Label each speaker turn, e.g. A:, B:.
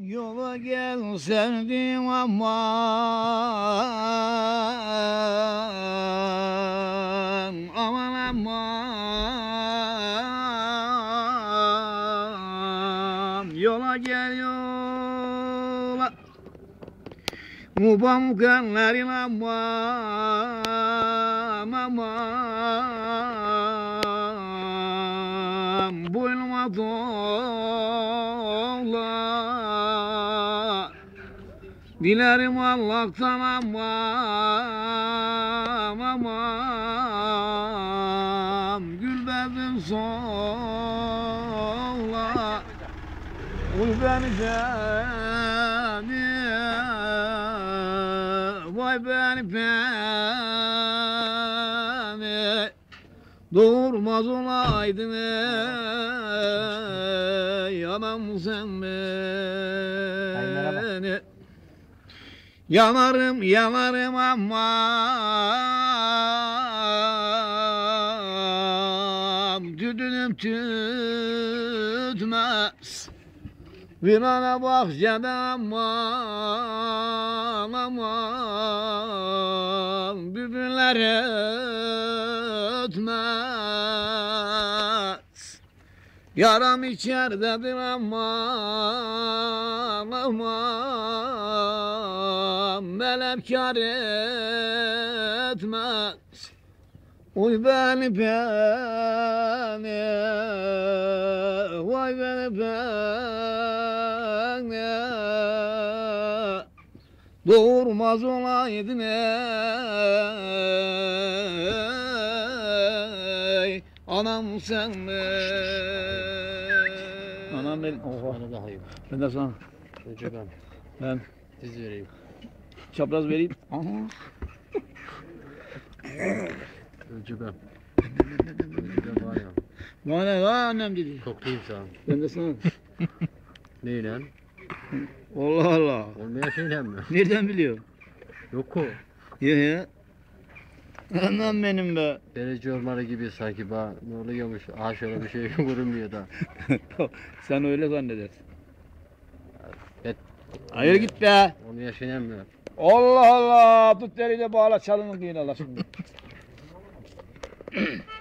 A: Yola gel sevdim aman Aman aman. Yola gel yola. Mubam kanların aman Aman. Boynuma dola Dilerim Allah'tan aman aman Gül bezim sola Ul beni beni. Vay beni beni. Doğurmaz olaydın ey Anam sen beni Yanarım yanarım aman. Tütünüm tütmez. Virana bahçede aman aman. Bülbüller ötmez. Yaram içeridedir aman aman Melem kar etmez Uy beni beni Vay beni beni Doğurmaz olaydın ey Anam sen Anam benim Oha. Ben de sana
B: ben.
A: Ben
B: Diz vereyim.
A: Çapraz vereyim Aha
B: Önce ben. Önce ben var ya.
A: Bana ne lan annem dedi
B: Koklayayım sana.
A: Ben de sana
B: Neyle?
A: Allah Allah
B: Olmayan şeyle mi?
A: Nereden biliyor?
B: Yok o.
A: Ya ya Anam benim be
B: Derece ormanı gibi sanki bana ne oluyormuş. Aha şöyle bir şey görünmüyor da.
A: Sen öyle zannedersin.
B: Et.
A: Hayır git be.
B: Onu yaşayan mı?
A: Allah Allah. Tut deri de bağla çalının kıyın Allah şimdi.